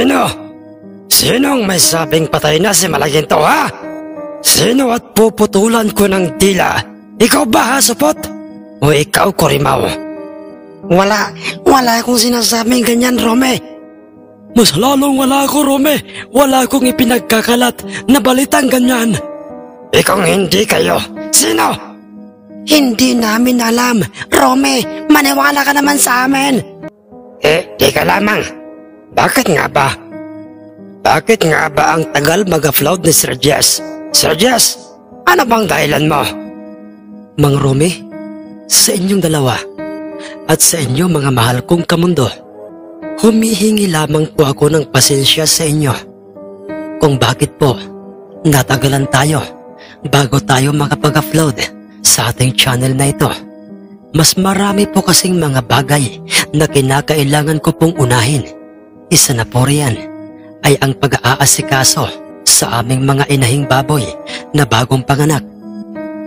Sino? Sinong may sabing patay na si Malaginto ha? Sino at puputulan ko ng dila? Ikaw ba ha, Supot? O ikaw, Korimaw? Wala, wala akong sinasabing ganyan, Rome. Mas lalong wala ako, Rome. Wala akong ipinagkakalat na balitang ganyan. Ikaw hindi kayo. Sino? Hindi namin alam. Rome, maniwala ka naman sa amin. Eh, di ka lamang. Bakit nga ba? Bakit nga ba ang tagal mag-upload ni Sir Jess? Sir Jess, ano bang dahilan mo? Mang Rome, sa inyong dalawa at sa inyo mga mahal kong kamundo, humihingi lamang po ako ng pasensya sa inyo kung bakit po natagalan tayo bago tayo makapag-upload sa ating channel na ito. Mas marami po kasing mga bagay na kinakailangan ko pong unahin. Isa na po riyan ay ang pag-aasikaso sa aming mga inahing baboy na bagong panganak.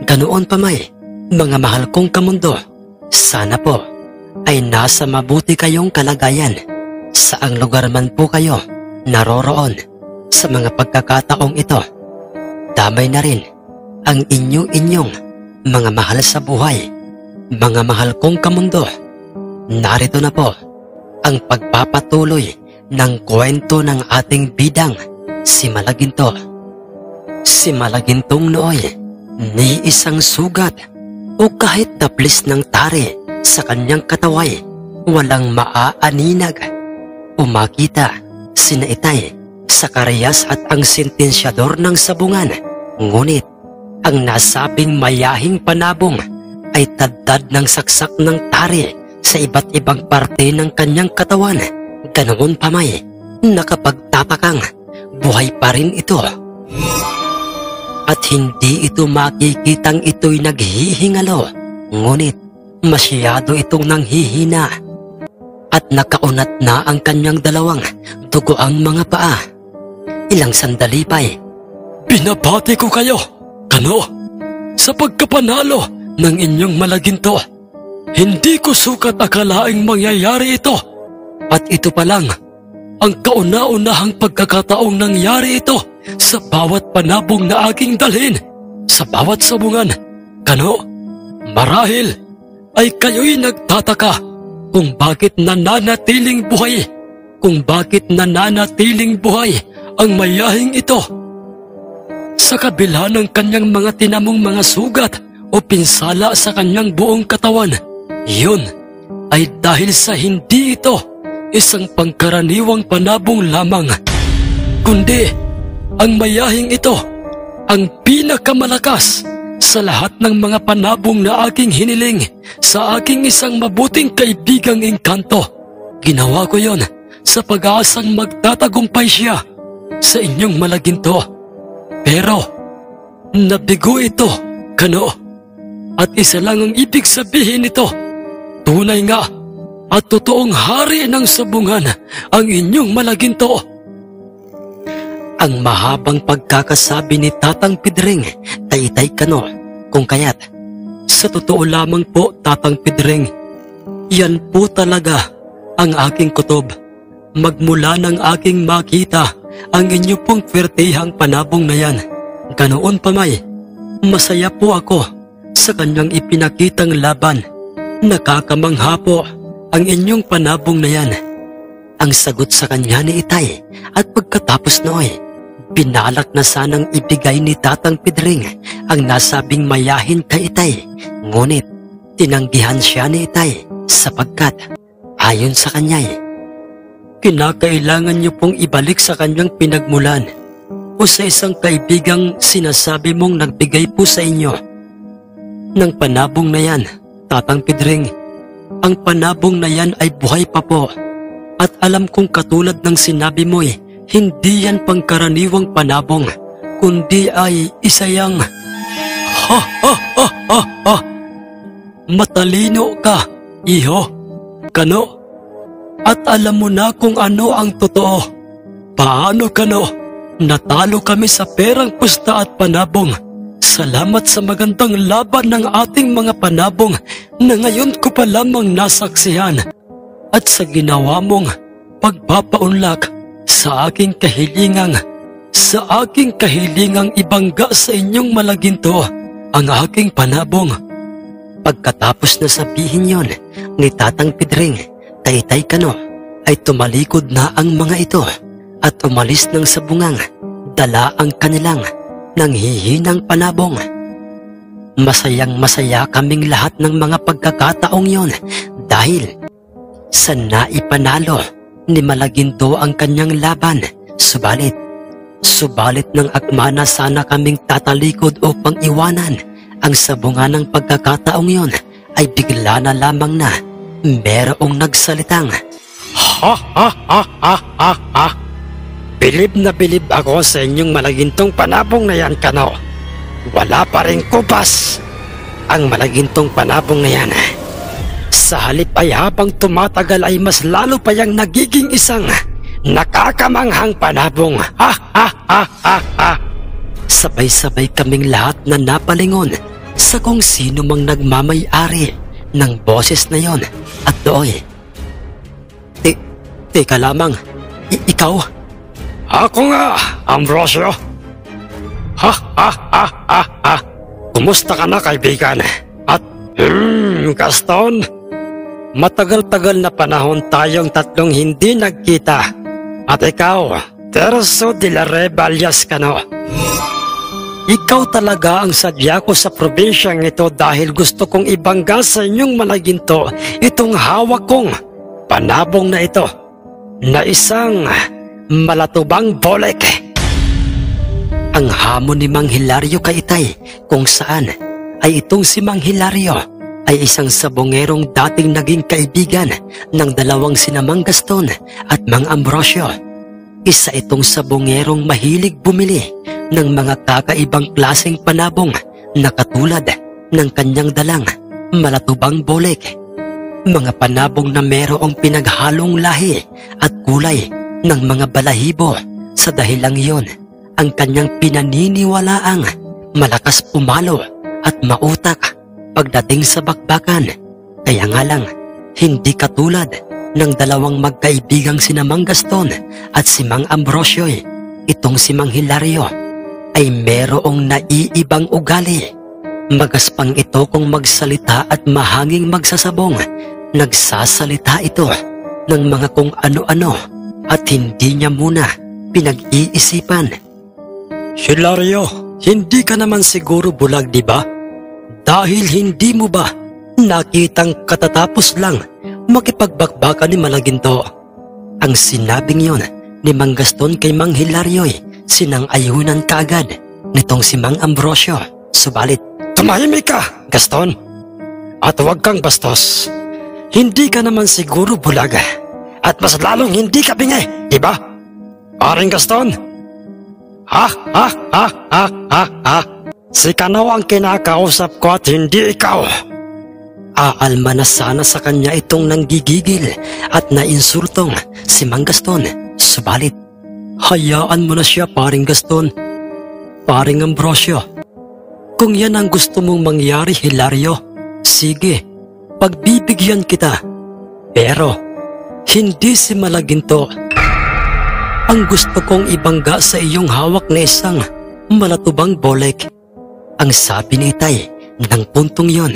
Ganoon pa may, mga mahal kong kamundo, sana po ay nasa mabuti kayong kalagayan saang lugar man po kayo naroroon sa mga pagkakataong ito. Damay na rin ang inyo-inyong mga mahal sa buhay, mga mahal kong kamundo. Narito na po ang pagpapatuloy ng kwento ng ating bidang si Malaginto. Si Malagintong nooy ni isang sugat o kahit taplis ng tari sa kanyang kataway walang maaaninag o makita sina itay sa karayas at ang sentensyador ng sabungan. Ngunit ang nasabing mayahing panabong ay taddad ng saksak ng tari sa iba't ibang parte ng kanyang katawan. Ganoon pa may. Nakapagtapakang. Buhay pa rin ito. At hindi ito makikitang ito'y naghihingalo, ngunit masyado itong nanghihina. At nakaunat na ang kanyang dalawang dugoang mga paa. Ilang sandali pa'y, Binabati ko kayo, kano, sa pagkapanalo ng inyong malaginto. Hindi ko sukat akalaing mangyayari ito at ito pa lang ang kauna-unahang pagkakataong nangyari ito sa bawat panabong na aking dalhin, sa bawat sabungan. Kano, marahil ay kayo'y nagtataka kung bakit nananatiling buhay, kung bakit nananatiling buhay ang mayahing ito. Sa kabila ng kanyang mga tinamong mga sugat o pinsala sa kanyang buong katawan, yun ay dahil sa hindi ito isang pangkaraniwang panabong lamang, kundi ang mayahing ito ang pinakamalakas sa lahat ng mga panabong na aking hiniling sa aking isang mabuting kaibigang engkanto. Ginawa ko yon sa pag-aasang magtatagumpay siya sa inyong malaginto. Pero, nabigo ito, kano? At isa lang ang ibig sabihin nito. Tunay nga at totoong hari ng sabungan ang inyong malaginto. Ang mahabang pagkakasabi ni Tatang Pidring, taytay kano, kung kaya't. Sa totoo lamang po, Tatang Pidring, yan po talaga ang aking kutob. Magmula ng aking makita ang inyo pong pertihang panabong na yan. Ganoon pa may, masaya po ako sa kanyang ipinakitang laban. Nakakamangha po ang inyong panabong na yan. Ang sagot sa kanya ni Itay at pagkatapos nooy, binalak na sanang ibigay ni Tatang Pedring ang nasabing mayahin kay Itay. Ngunit tinanggihan siya ni Itay sapagkat ayon sa kanya'y kinakailangan niyo pong ibalik sa kanyang pinagmulan o sa isang kaibigang sinasabi mong nagbigay po sa inyo ng panabong na yan, Tatang Pedring. Ang panabong na yan ay buhay pa po. At alam kong katulad ng sinabi mo hindi yan pangkaraniwang panabong, kundi ay isa yang... Ha ha ha ha ha! Matalino ka, iho. Kano? At alam mo na kung ano ang totoo. Paano kano? Natalo kami sa perang pusta at panabong. Salamat sa magandang laban ng ating mga panabong na ngayon ko pa lamang nasaksihan at sa ginawa mong pagpapaunlak sa aking kahilingang, sa aking kahilingang ibangga sa inyong malaginto ang aking panabong. Pagkatapos na sabihin yon ni Tatang Pidring, Taytay Kano, ay tumalikod na ang mga ito at umalis ng sabungang dala ang kanilang nanghihinang panabong. Masayang masaya kaming lahat ng mga pagkakataong yon dahil sa naipanalo ni Malaginto ang kanyang laban. Subalit, subalit ng akma na sana kaming tatalikod upang iwanan ang sabungan ng pagkakataong yon ay bigla na lamang na merong nagsalitang Ha ha ha ha ha ha Bilib na bilib ako sa inyong malagintong panabong na yan, Kano. Wala pa rin kupas ang malagintong panabong na yan. Sa halip ay habang tumatagal ay mas lalo pa yang nagiging isang nakakamanghang panabong. Ha ha ha ha ha! Sabay-sabay kaming lahat na napalingon sa kung sino mang nagmamay-ari ng boses na yon at doy. Te, teka lamang, I- ikaw? Ako nga, Ambrosio. Ha ha ha ha ha! Kumusta ka na kaibigan? At, hmm, Gaston? Matagal-tagal na panahon tayong tatlong hindi nagkita. At ikaw, Terso de la Rebalias ka no? Ikaw talaga ang sadya ko sa probinsyang ito dahil gusto kong ibangga sa inyong malaginto itong hawak kong panabong na ito na isang malatubang bolek. Ang hamon ni Mang Hilario kay Itay kung saan ay itong si Mang Hilario ay isang sabongerong dating naging kaibigan ng dalawang sinamang Gaston at Mang Ambrosio. Isa itong sabongerong mahilig bumili ng mga kakaibang klaseng panabong na katulad ng kanyang dalang malatubang bolek. Mga panabong na merong pinaghalong lahi at kulay ng mga balahibo sa dahilang iyon ang kanyang pinaniniwalaang malakas pumalo at mautak pagdating sa bakbakan. Kaya nga lang, hindi katulad ng dalawang magkaibigang sinamang Gaston at si Mang Ambrosio, itong si Mang Hilario ay merong naiibang ugali. Magaspang ito kung magsalita at mahanging magsasabong. Nagsasalita ito ng mga kung ano-ano at hindi niya muna pinag-iisipan. Hilario, hindi ka naman siguro bulag, di ba? Dahil hindi mo ba nakitang katatapos lang makipagbakbakan ni Malaginto? Ang sinabing yon ni Mang Gaston kay Mang Hilario sinang ayunan kaagad nitong si Mang Ambrosio. Subalit, tumahimik ka, Gaston. At huwag kang bastos. Hindi ka naman siguro bulag. At mas lalong hindi ka bingay, di ba? Paring Gaston? Ha, ha, ha, ha, ha, ha. Si Kanaw ang kinakausap ko at hindi ikaw. Aalma na sana sa kanya itong nanggigigil at nainsultong si Mang Gaston. Subalit, hayaan mo na siya paring Gaston. Paring Ambrosio. Kung yan ang gusto mong mangyari, Hilario, sige, pagbibigyan kita. Pero, hindi si Malaginto. Ang gusto kong ibangga sa iyong hawak na isang malatubang bolek. Ang sabi ni Itay ng puntong yon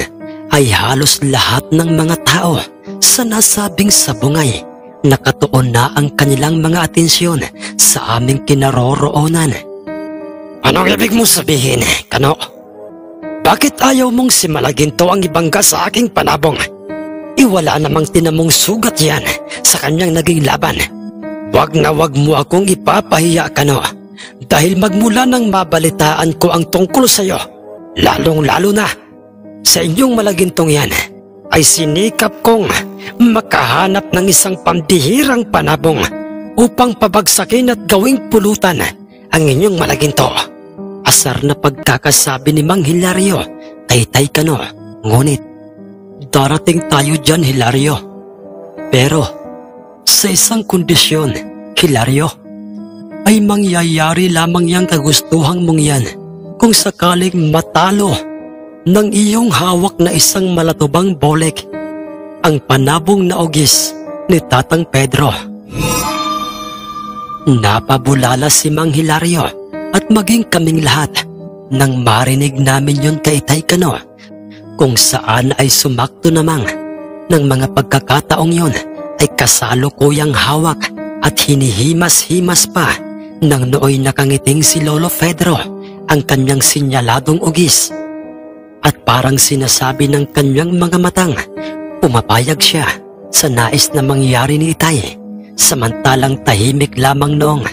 ay halos lahat ng mga tao sa nasabing sabungay nakatuon na ang kanilang mga atensyon sa aming kinaroroonan. Anong ibig mo sabihin, Kano? Bakit ayaw mong si Malaginto ang ibangga sa aking panabong? Iwala namang tinamong sugat yan sa kanyang naging laban. Wag na wag mo akong ipapahiya, Kano. Dahil magmula nang mabalitaan ko ang tungkol sa iyo, lalong-lalo na sa inyong malagintong yan, ay sinikap kong makahanap ng isang pambihirang panabong upang pabagsakin at gawing pulutan ang inyong malaginto. Asar na pagkakasabi ni Mang Hilario, taytay ka no, ngunit darating tayo dyan Hilario. Pero sa isang kondisyon, Hilario, ay mangyayari lamang yang kagustuhang mong yan kung sakaling matalo ng iyong hawak na isang malatubang bolek ang panabong na ogis ni Tatang Pedro. Napabulala si Mang Hilario at maging kaming lahat nang marinig namin yon kay Tay Kano kung saan ay sumakto namang ng mga pagkakataong yon ay kasalukuyang hawak at hinihimas-himas pa nang nooy nakangiting si Lolo Pedro ang kanyang sinyaladong ugis. At parang sinasabi ng kanyang mga matang, pumapayag siya sa nais na mangyari ni Itay samantalang tahimik lamang noong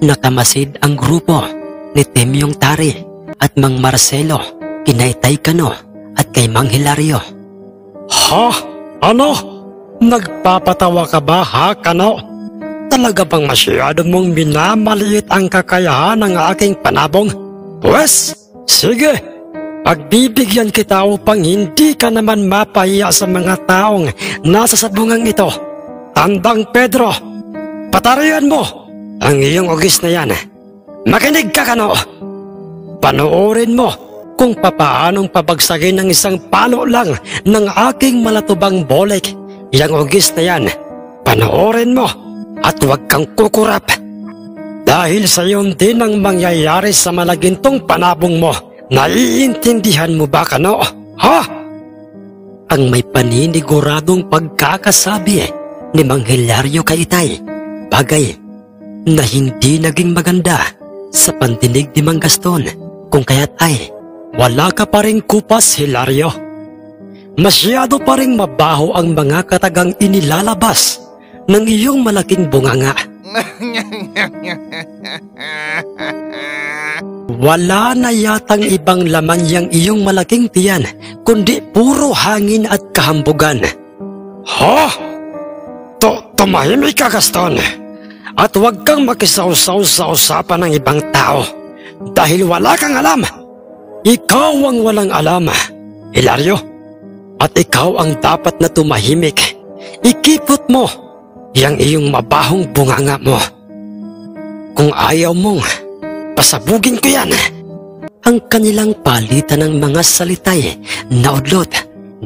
nakamasid ang grupo ni Temyong Tari at Mang Marcelo, kina Itay Kano at kay Mang Hilario. Ha? Ano? Nagpapatawa ka ba ha, Kano? Talaga bang masyado mong minamaliit ang kakayahan ng aking panabong? Pwes, sige, pagbibigyan kita upang hindi ka naman mapahiya sa mga taong nasa sabungang ito. Tandang Pedro, patarian mo ang iyong ugis na yan. Makinig ka, Kano. Panoorin mo kung papaanong pabagsagin ng isang palo lang ng aking malatubang bolek. Yang ugis na yan, panoorin mo at huwag kang kukurap. Dahil sa iyon din ang mangyayari sa malagintong panabong mo. Naiintindihan mo ba kano? Ha? Ang may paniniguradong pagkakasabi ni Mang Hilario kay Itay, bagay na hindi naging maganda sa pandinig ni Mang Gaston kung kaya't ay wala ka pa rin kupas, Hilario. Masyado pa rin mabaho ang mga katagang inilalabas ng iyong malaking bunganga. Wala na yatang ibang laman yang iyong malaking tiyan, kundi puro hangin at kahambugan. Ha? To tumahimik ka, Gaston. At huwag kang makisawsaw sa usapan ng ibang tao. Dahil wala kang alam. Ikaw ang walang alam, Hilario. At ikaw ang dapat na tumahimik. Ikipot mo yang iyong mabahong bunganga mo. Kung ayaw mong, pasabugin ko yan. Ang kanilang palitan ng mga salitay naudlot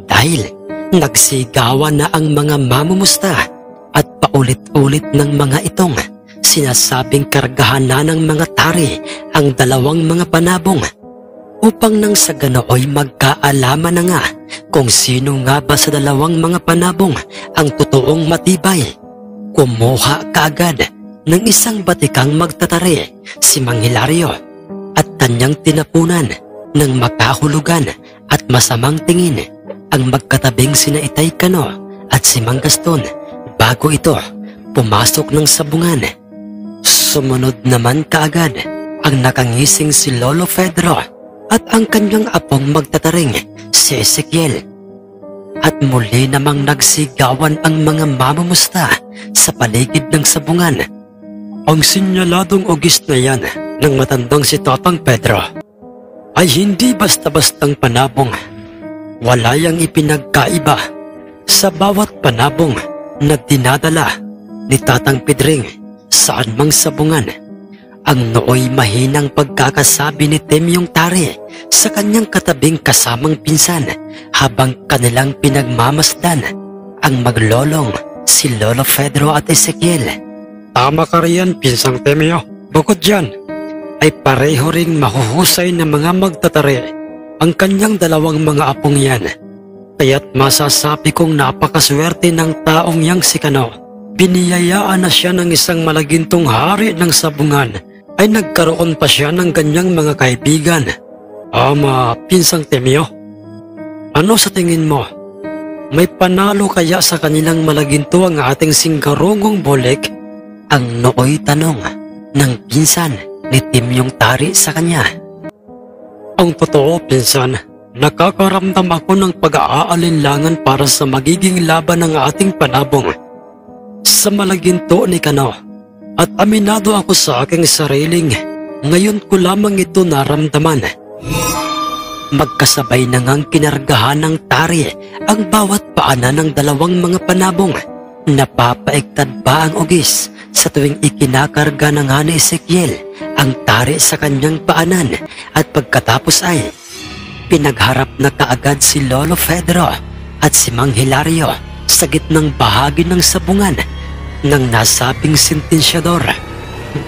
dahil nagsigawan na ang mga mamumusta at paulit-ulit ng mga itong sinasabing kargahan na ng mga tari ang dalawang mga panabong upang nang sa ganooy magkaalaman na nga kung sino nga ba sa dalawang mga panabong ang totoong matibay Kumuha kaagad ng isang batikang magtatari si Mang Hilario at kanyang tinapunan ng makahulugan at masamang tingin ang magkatabing sina Itay Kano at si Mang Gaston bago ito pumasok ng sabungan. Sumunod naman kaagad ang nakangising si Lolo Pedro at ang kanyang apong magtataring si Ezekiel at muli namang nagsigawan ang mga mamumusta sa paligid ng sabungan. Ang sinyaladong ugis na yan ng matandang si Tatang Pedro ay hindi basta-bastang panabong. Wala yang ipinagkaiba sa bawat panabong na dinadala ni Tatang Pedring saan mang sabungan. Ang nooy mahinang pagkakasabi ni Temyong Tari sa kanyang katabing kasamang pinsan habang kanilang pinagmamasdan ang maglolong si Lolo Pedro at Ezekiel. Tama ka riyan, pinsang Temyo. Bukod dyan, ay pareho ring mahuhusay na mga magtatari ang kanyang dalawang mga apong yan. Kaya't masasabi kong napakaswerte ng taong yang si Kano. Biniyayaan na siya ng isang malagintong hari ng sabungan ay nagkaroon pa siya ng ganyang mga kaibigan. Ama, pinsang Temyo. Ano sa tingin mo? May panalo kaya sa kanilang malaginto ang ating singkarongong bolek? Ang nooy tanong ng pinsan ni Timyong Tari sa kanya. Ang totoo, pinsan, nakakaramdam ako ng pag-aalinlangan para sa magiging laban ng ating panabong. Sa malaginto ni Kano, at aminado ako sa aking sariling, ngayon ko lamang ito naramdaman. Magkasabay na ngang kinargahan ng tari ang bawat paanan ng dalawang mga panabong. Napapaiktad ba ang ugis sa tuwing ikinakarga ng ni Ezekiel ang tari sa kanyang paanan at pagkatapos ay pinagharap na kaagad si Lolo Pedro at si Mang Hilario sa gitnang bahagi ng sabungan ng nasabing sentensyador.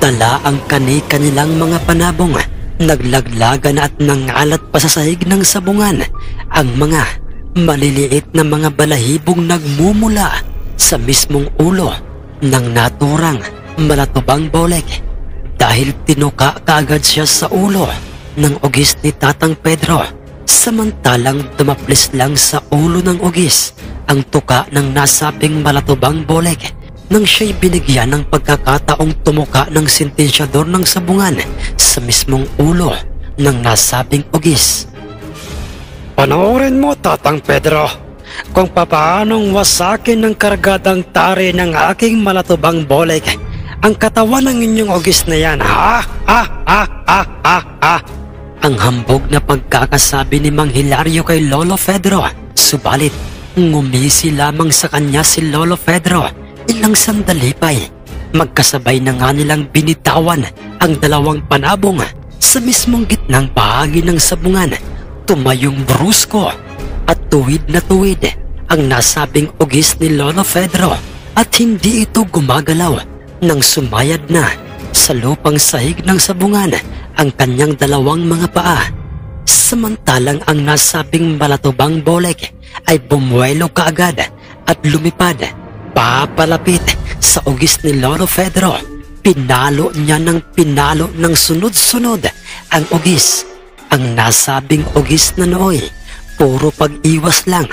Dala ang kani-kanilang mga panabong. Naglaglagan at nangalat pa sa sahig ng sabungan ang mga maliliit na mga balahibong nagmumula sa mismong ulo ng naturang malatubang bolek dahil tinuka kaagad siya sa ulo ng ugis ni Tatang Pedro samantalang dumaplis lang sa ulo ng ugis ang tuka ng nasabing malatubang bolek nang siya'y binigyan ng pagkakataong tumuka ng sentensyador ng sabungan sa mismong ulo ng nasabing ugis. Panoorin mo, Tatang Pedro, kung papaanong wasakin ng kargadang tari ng aking malatubang bolek ang katawan ng inyong ugis na yan. Ha? Ha? Ha? Ha? Ha? Ha? Ang hambog na pagkakasabi ni Mang Hilario kay Lolo Pedro. Subalit, ngumisi lamang sa kanya si Lolo Pedro. Ilang sandali pa'y magkasabay na nga nilang binitawan ang dalawang panabong sa mismong gitnang bahagi ng sabungan. Tumayong brusko at tuwid na tuwid ang nasabing ugis ni Lolo Pedro at hindi ito gumagalaw nang sumayad na sa lupang sahig ng sabungan ang kanyang dalawang mga paa. Samantalang ang nasabing malatubang bolek ay bumuelo kaagad at lumipad papalapit sa ugis ni Lolo Pedro. Pinalo niya ng pinalo ng sunod-sunod ang ugis. Ang nasabing ugis na nooy, puro pag-iwas lang,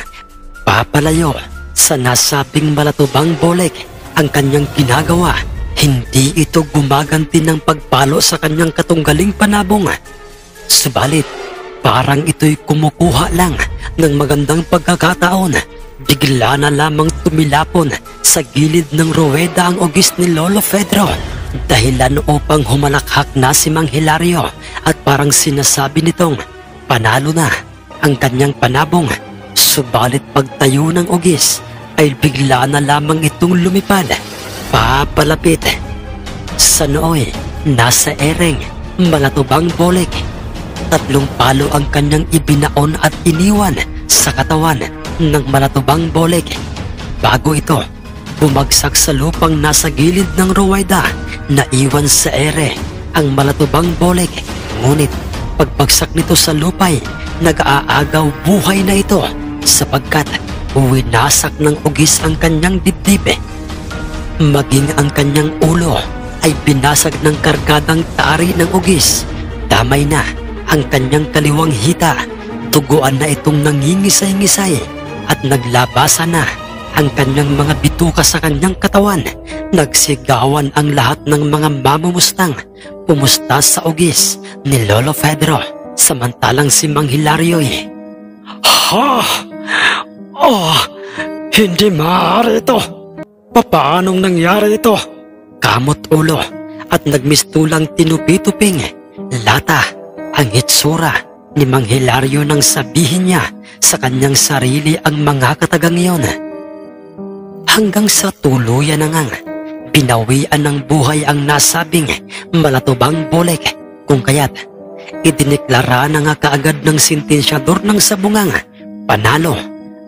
papalayo sa nasabing malatubang bolek ang kanyang ginagawa. Hindi ito gumaganti ng pagpalo sa kanyang katunggaling panabong. Subalit, parang ito'y kumukuha lang ng magandang pagkakataon. Bigla na lamang tumilapon sa gilid ng ruweda ang ugis ni Lolo Pedro. Dahilan upang humalakhak na si Mang Hilario at parang sinasabi nitong panalo na ang kanyang panabong. Subalit pagtayo ng ugis ay bigla na lamang itong lumipad. Papalapit. Sa nooy, nasa ereng, malatubang bolek. Tatlong palo ang kanyang ibinaon at iniwan sa katawan ng malatubang bolek. Bago ito, bumagsak sa lupang nasa gilid ng ruwayda na iwan sa ere ang malatubang bolek. Ngunit pagbagsak nito sa lupay, nag-aagaw buhay na ito sapagkat winasak ng ugis ang kanyang dibdib. Maging ang kanyang ulo ay binasag ng kargadang tari ng ugis. Damay na ang kanyang kaliwang hita. Tuguan na itong nangingisay-ngisay at naglabasa na ang kanyang mga bituka sa kanyang katawan. Nagsigawan ang lahat ng mga mamumustang pumusta sa ugis ni Lolo Pedro samantalang si Mang Hilario eh. Ha! Oh! Hindi maaari ito! Papaanong nangyari ito? Kamot ulo at nagmistulang tinupi-tuping lata ang hitsura ni Mang Hilario nang sabihin niya sa kanyang sarili ang mga katagang iyon. Hanggang sa tuluyan na ngang binawian ng buhay ang nasabing malatubang bolek kung kaya't idineklara na nga kaagad ng sentensyador ng sabungang panalo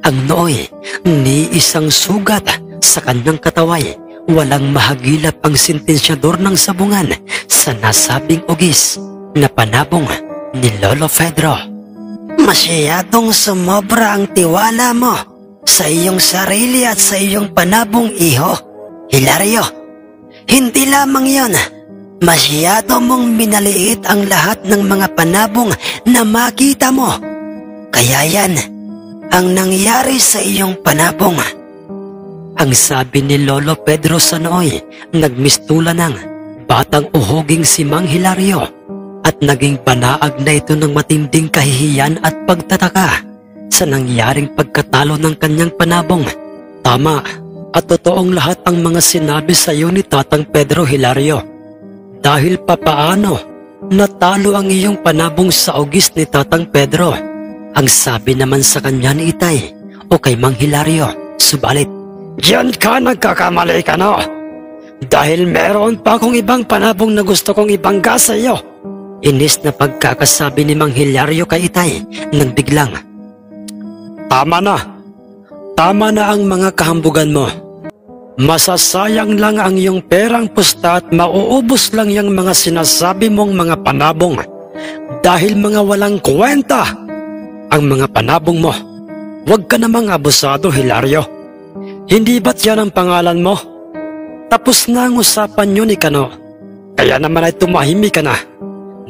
ang nooy ni isang sugat sa kanyang kataway. Walang mahagilap ang sentensyador ng sabungan sa nasabing ugis na panabong ni Lolo Pedro. Masyadong sumobra ang tiwala mo sa iyong sarili at sa iyong panabong iho, Hilario. Hindi lamang yon. Masyado mong minaliit ang lahat ng mga panabong na makita mo. Kaya yan ang nangyari sa iyong panabong. Ang sabi ni Lolo Pedro Sanoy, nagmistula ng batang uhoging si Mang Hilario at naging panaag na ito ng matinding kahihiyan at pagtataka sa nangyaring pagkatalo ng kanyang panabong. Tama at totoong lahat ang mga sinabi sa iyo ni Tatang Pedro Hilario. Dahil papaano natalo ang iyong panabong sa ugis ni Tatang Pedro. Ang sabi naman sa kanya ni Itay o kay Mang Hilario, subalit Diyan ka nagkakamali ka no. Dahil meron pa akong ibang panabong na gusto kong ibangga sa iyo. Inis na pagkakasabi ni Mang Hilario kay Itay nang biglang. Tama na. Tama na ang mga kahambugan mo. Masasayang lang ang iyong perang pusta at mauubos lang yung mga sinasabi mong mga panabong dahil mga walang kwenta ang mga panabong mo. Huwag ka namang abusado, Hilario. Hindi ba't yan ang pangalan mo? Tapos na ang usapan yun ni Kano. Kaya naman ay tumahimik ka na.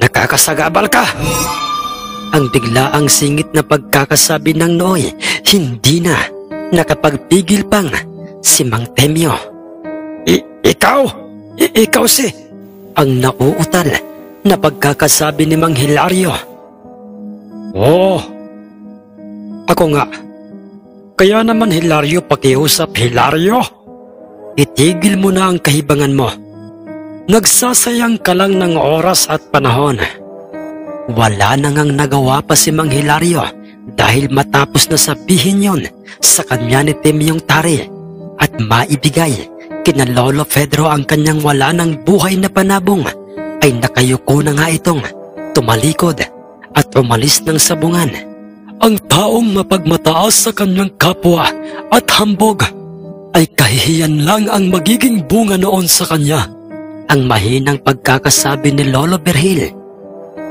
Nakakasagabal ka. Ang biglaang singit na pagkakasabi ng Noy, hindi na nakapagpigil pang si Mang Temyo. I- ikaw? I- ikaw si... Ang nauutal na pagkakasabi ni Mang Hilario. Oh, ako nga. Kaya naman Hilario pakiusap Hilario. Itigil mo na ang kahibangan mo. Nagsasayang ka lang ng oras at panahon. Wala na ngang nagawa pa si Mang Hilario dahil matapos na sabihin yon sa kanya ni Temyong Tari at maibigay kina Lolo Pedro ang kanyang wala ng buhay na panabong ay nakayuko na nga itong tumalikod at umalis ng sabungan. Ang taong mapagmataas sa kanyang kapwa at hambog ay kahihiyan lang ang magiging bunga noon sa kanya. Ang mahinang pagkakasabi ni Lolo Berhil.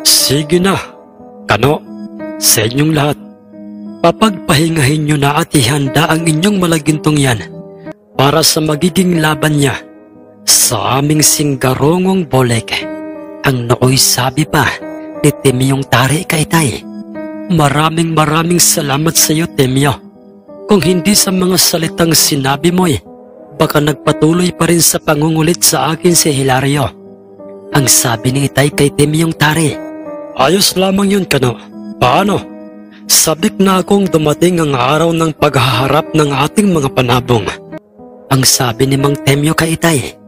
Sige na, kano, sa inyong lahat. Papagpahingahin nyo na at ihanda ang inyong malagintong yan para sa magiging laban niya sa aming singgarongong bolek. Ang nooy sabi pa ni Temyong Tari Kaitay. Maraming maraming salamat sa iyo, Temyo. Kung hindi sa mga salitang sinabi mo eh, baka nagpatuloy pa rin sa pangungulit sa akin si Hilario. Ang sabi ni Itay kay Temyong Tari. Ayos lamang yun, Kano. Paano? Sabik na akong dumating ang araw ng paghaharap ng ating mga panabong. Ang sabi ni Mang Temyo kay Itay,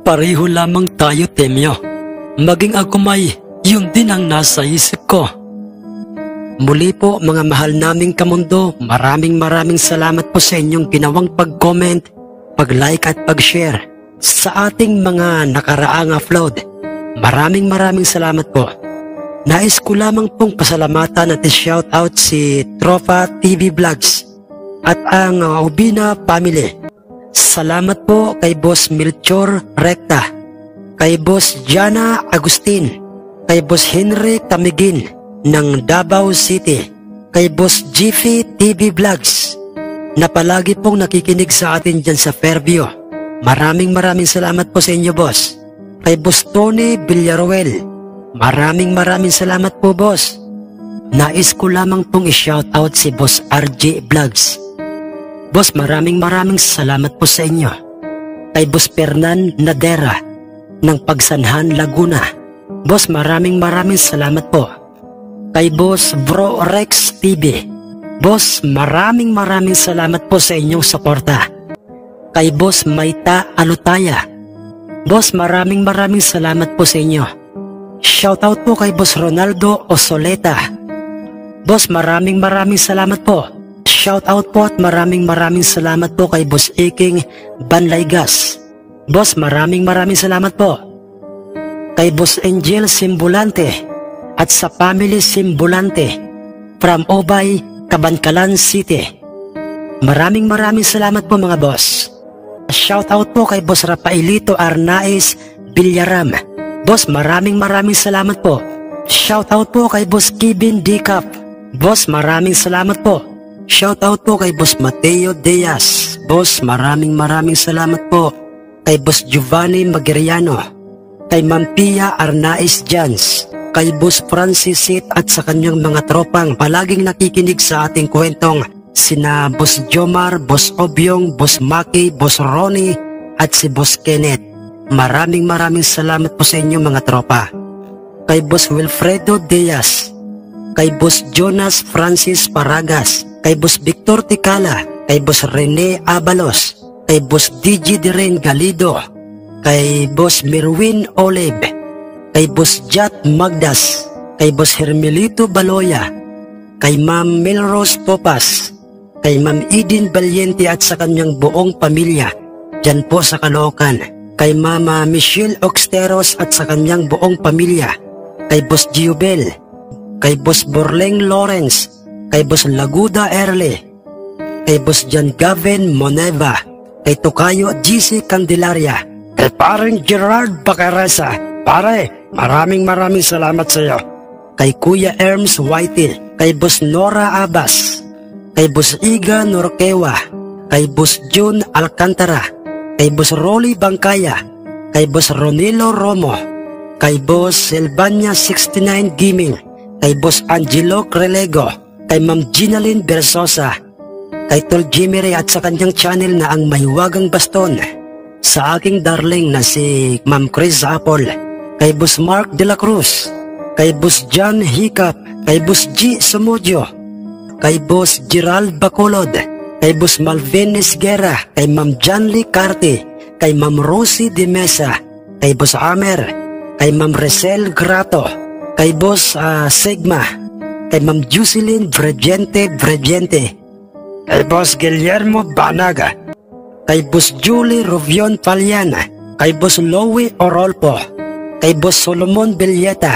Pareho lamang tayo, Temyo. Maging ako may, yun din ang nasa isip ko. Muli po mga mahal naming kamundo, maraming maraming salamat po sa inyong ginawang pag-comment, pag-like at pag-share sa ating mga nakaraang upload. Maraming maraming salamat po. Nais ko lamang pong pasalamatan at shoutout si Tropa TV Vlogs at ang Ubina Family. Salamat po kay Boss Melchor Recta, kay Boss Jana Agustin, kay Boss Henry Tamigin ng Davao City, kay Boss Jiffy TV Vlogs na palagi pong nakikinig sa atin dyan sa Fairview. Maraming maraming salamat po sa inyo, boss. Kay Boss Tony Villaruel, Maraming maraming salamat po boss. Nais ko lamang pong i-shoutout si Boss RJ Vlogs. Boss maraming maraming salamat po sa inyo. Kay Boss Fernan Nadera ng Pagsanhan Laguna. Boss maraming maraming salamat po. Kay Boss Bro Rex TV. Boss maraming maraming salamat po sa inyong suporta. Kay Boss Maita Alutaya. Boss maraming maraming salamat po sa inyo. Shoutout po kay Boss Ronaldo Osoleta. Boss, maraming maraming salamat po. Shoutout po at maraming maraming salamat po kay Boss Iking Banlaygas. Boss, maraming maraming salamat po. Kay Boss Angel Simbulante at sa Family Simbulante from Obay, Kabankalan City. Maraming maraming salamat po mga boss. Shoutout po kay Boss Rafaelito Arnaiz Villarram. Boss, maraming maraming salamat po. Shoutout po kay Boss Kevin Dicap. Boss, maraming salamat po. Shoutout po kay Boss Mateo Diaz. Boss, maraming maraming salamat po. Kay Boss Giovanni Magiriano. Kay Mampia Arnaiz Jans. Kay Boss Francis Sit at sa kanyang mga tropang palaging nakikinig sa ating kwentong sina Boss Jomar, Boss Obyong, Boss Maki, Boss Ronnie at si Boss Kenneth. Maraming maraming salamat po sa inyo mga tropa. Kay Boss Wilfredo Diaz, kay Boss Jonas Francis Paragas, kay Boss Victor Ticala, kay Boss Rene Abalos, kay Boss DJ Diren Galido, kay Boss Merwin Olive, kay Boss Jat Magdas, kay Boss Hermelito Baloya, kay Ma'am Melrose Popas, kay Ma'am Eden Valiente at sa kanyang buong pamilya, dyan po sa Caloocan kay Mama Michelle Oxteros at sa kanyang buong pamilya, kay Boss Giobel, kay Boss Borleng Lawrence, kay Boss Laguda Erle, kay Boss John Gavin Moneva, kay Tokayo GC Candelaria, Kay paring Gerard Bacaresa. Pare, maraming maraming salamat sa iyo. kay Kuya Erms Whitey, kay Boss Nora Abas, kay Boss Iga Norquewa, kay Boss June Alcantara, kay Boss Rolly Bangkaya, kay Boss Ronilo Romo, kay Boss Silvania 69 Gaming, kay Boss Angelo Crelego, kay Ma'am Ginaline Bersosa, kay Tol Jimmy Ray at sa kanyang channel na ang Mahiwagang Baston, sa aking darling na si Ma'am Chris Apple, kay Boss Mark De La Cruz, kay Boss John Hiccup, kay Boss G. Sumudio, kay Boss Gerald Bacolod, kay Boss Malvin Esguera, kay Ma'am Janly Carte, kay Ma'am Rosie De Mesa, kay Boss Amer, kay Ma'am Resel Grato, kay Boss ah, Sigma, kay Ma'am Jocelyn Bregente Bregente, Kay Boss Guillermo Banaga. kay Boss Julie Rovion Paliana, kay Boss Lowy Orolpo, kay Boss Solomon Villeta,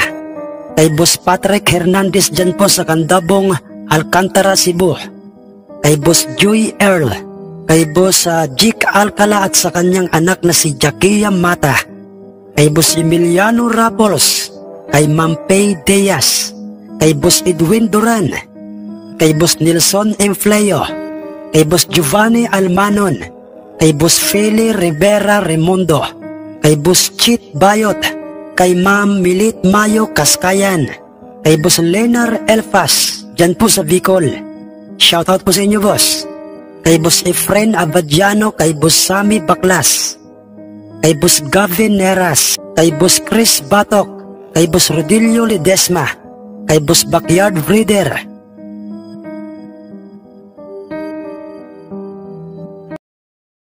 kay Boss Patrick Hernandez dyan po sa Kandabong, Alcantara, Cebu, kay Boss Joy Earl, kay Boss ah, Jik Alcala at sa kanyang anak na si Jackia Mata, kay Boss Emiliano Rapols, kay Ma'am Pay Diaz, kay Boss Edwin Duran, kay Boss Nelson Enfleo, kay Boss Giovanni Almanon, kay Boss Feli Rivera Remundo, kay Boss Chit Bayot, kay Ma'am Milit Mayo Kaskayan, kay Boss Lenar Elfas, dyan po sa Bicol. Shoutout po sa inyo, boss. Kay Boss Efren Abadiano, kay Boss Sammy Baklas, kay Boss Gavin Neras, kay Boss Chris Batok, kay Boss Rodilio Ledesma, kay Boss Backyard Breeder,